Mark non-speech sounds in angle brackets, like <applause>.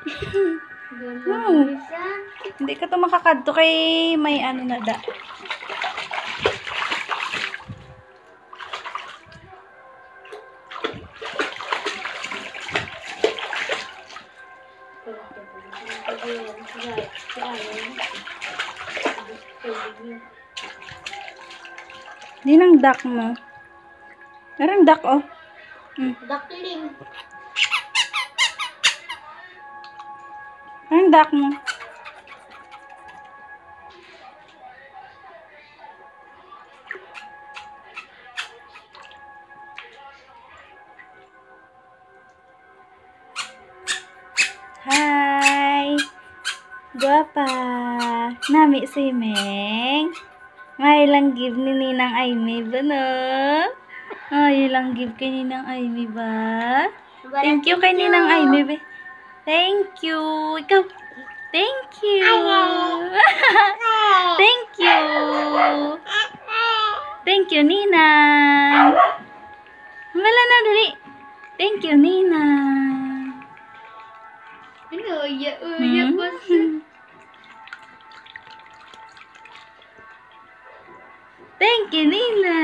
No. Hindi ka to makakadto kay may ano na da. Di nang duck mo. Parang duck oh. Hmm. Duckling. Parang duck mo. Hi! Guwapa! Nami si Meng. May lang give ni Ninang Aimee ba no? Ay, lang give kay Ninang Aimee ba? Thank you kay Ninang Aimee ba? Thank you. Ikaw. <laughs> Thank you. Thank you. Thank you, Ninang. Wala na, dali. Thank you, Nina. Ano? Uya, uya Hmm? <laughs> Thank you, Nina.